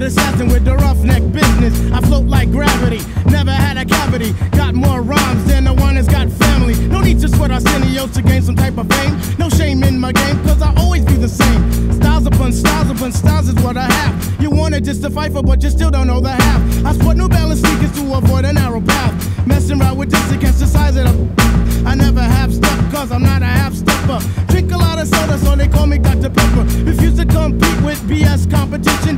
foot assassin with the roughneck business. I float like gravity, never had a cavity. Got more rhymes than the Winans got family. No need to sweat Arsenio to gain some type of fame. No shame in my game, cause I always be the same. Styles upon styles upon styles is what I have. You wanted just to fight for, but you still don't know the half. I sport New Balance sneakers to avoid a narrow path. Messing around with this against the size of the. I never have stuff, cause I'm not a half stepper. Drink a lot of soda, so they call me Dr. Pepper. Refuse to compete with BS competition.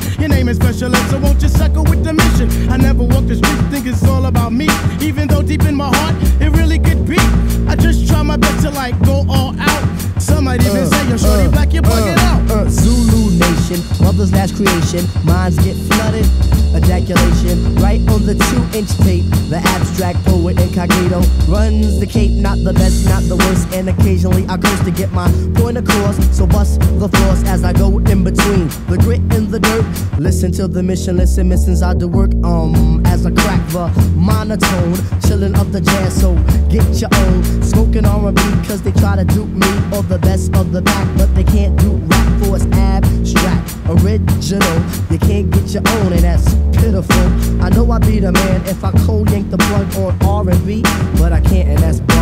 Your name is special ed, so won't you suckle with the mission? I never walk the street, think it's all about me. Even though deep in my heart, it really could be. I just try my best to like go all out. Some might even uh, say, yo, shorty uh, black, you're bugging uh, out. Uh, Zulu Nation, mother's last creation. Minds get flooded. Ejaculation, right on the two inch tape. The abstract poet incognito runs the cape, not the best, not the worst. And occasionally I curse to get my point across. So bust the floors as I go in between the grit and the dirt. Listen to the mission, listen, missings I do work. Um, as I crack the monotone, chillin' up the jazz. So get your own smoking R&B, cause they try to dupe me or the best of the back, but they can't do rap for it's abstract, original. You can't get your own, and that's pitiful. I know I'd be the man if I cold yank the plug on R&B, but I can't, and that's bug.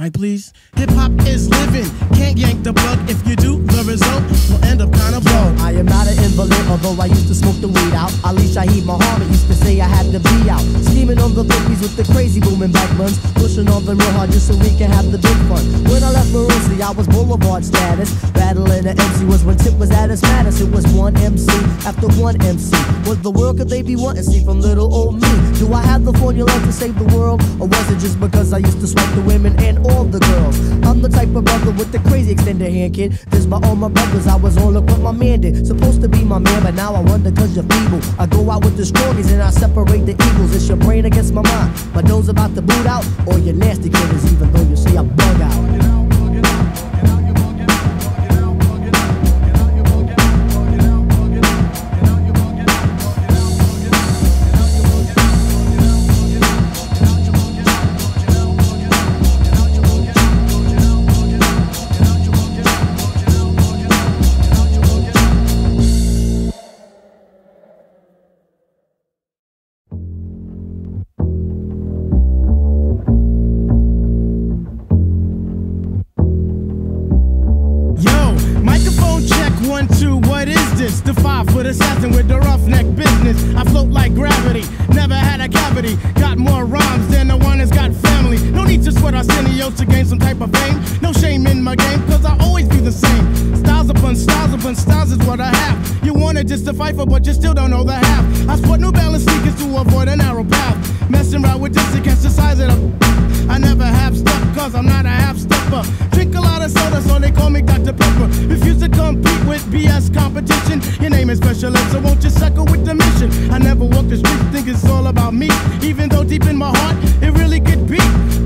Mike, please. Hip hop is living. Can't yank the plug. If you do, the result will end up kind of blown. I am not an invalid, although I used to smoke the weed out. Ali Shaheed Muhammad used to say I had to be out. Scheming on the bookies with the crazy booming back buns. Pushing on them real hard just so we can have the big fun. When I left Maroosie, I was boulevard status. Battling the MC was when Tip was at his maddest. It was one MC after one MC. What the world could they be wanting? See from little old me. Do I have the formula to save the world? Or was it just because I used to swipe the women and all the girls? I'm the type of brother with the crazy extended hand, kid. This by all my brothers. I was all up with my man did. Supposed to be my man, but now I wonder cause you're feeble. I go out with the strongies and I separate the evils. It's your brain against my mind. My doe's about to boot out, or your nasty killers, even though you see I bug out. One, two. What is this? The five foot assassin with the roughneck business. I float like gravity, never had a cavity. Got more rhymes than the Winans got family. No need to sweat Arsenio to gain some type of fame. No shame in my game, cause I always be the same. Styles upon styles upon styles is what I have. You wanted just to fight but you still don't know the half. I sport New Balance sneakers to avoid a narrow path. Messing around with this against the size of the. I never have stuff, cause I'm not a half stepper. Drink a lot of soda, so they call me Dr. Pepper. Refuse to compete with BS competition. Your name is special ed, so won't you suckle with the mission? I never walk the street, think it's all about me. Even though deep in my heart, it really could be.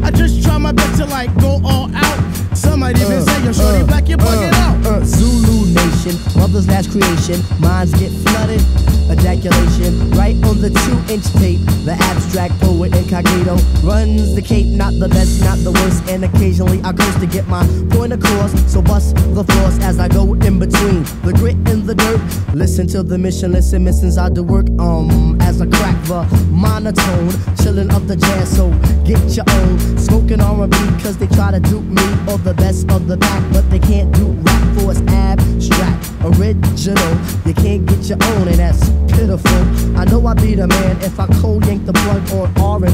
I just try my best to like go all out. Some might even uh, say, yo, shorty uh, black, you're bugging uh, out. Uh, Zulu Nation, mother's last creation. Minds get flooded. Ejaculation, right on the two inch tape. The abstract poet incognito runs the cape, not the best, not the worst. And occasionally I curse to get my point across. So bust the floors as I go in between the grit and the dirt. Listen to the mission, listen, missings I do work. Um, as I crack the monotone, chilling up the jazz. So get your own smoking R&B, cause they try to dupe me or the best of the back, but they can't do rap for it's abstract, original. You can't get your own, and that's pitiful. I know I be the man if I cold yank the plug on R&B,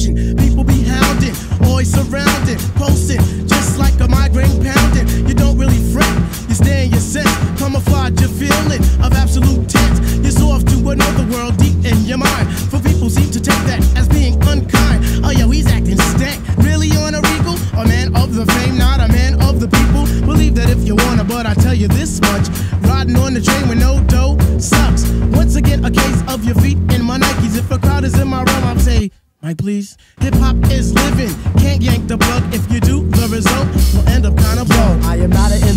bug. feeling of absolute tense. You're so off to another world deep in your mind. For people seem to take that as being unkind. Oh, yo, he's acting stank. Really on a regal? A man of the fame, not a man of the people. Believe that if you wanna, but I tell you this much. Riding on the train with no dough sucks. Once again, a case of your feet in my Nikes. If a crowd is in my realm, I'm say, Mike, please. Hip hop is living. Can't yank the plug. If you do, the result will end up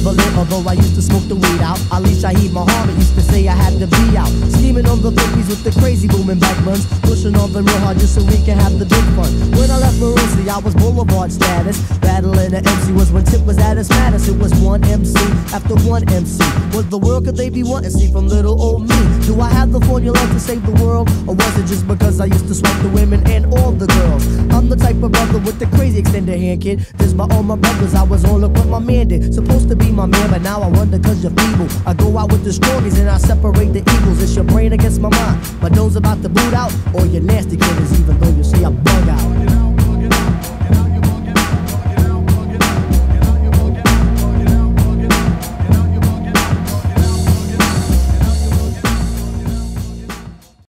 although I used to smoke the weed out. Ali Shaheed Muhammad used to say I had to be out. Scheming on the bookies with the crazy booming back buns. Pushing on them real hard just so we can have the big fun. When I left Maroosie, I was boulevard status. Battling the MC was when Tip was at his maddest. It was one MC after one MC. What the world could they be wanting? See from little old me. Do I have the formula to save the world? Or was it just because I used to swipe the women and all the girls? With the crazy extended hand, kid. This my all my brothers, I was on look what my man did. Supposed to be my man, but now I wonder cause you're feeble. I go out with the strongies and I separate the eagles. It's your brain against my mind. My nose about to boot out, or your nasty kid is even though you